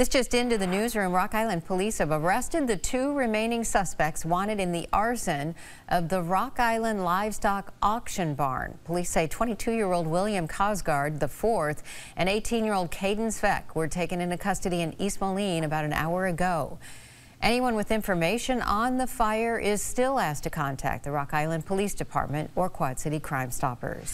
This just into the newsroom. Rock Island police have arrested the two remaining suspects wanted in the arson of the Rock Island livestock auction barn. Police say 22-year-old William Cosgard IV and 18-year-old Caden Sveck were taken into custody in East Moline about an hour ago. Anyone with information on the fire is still asked to contact the Rock Island Police Department or Quad City Crime Stoppers.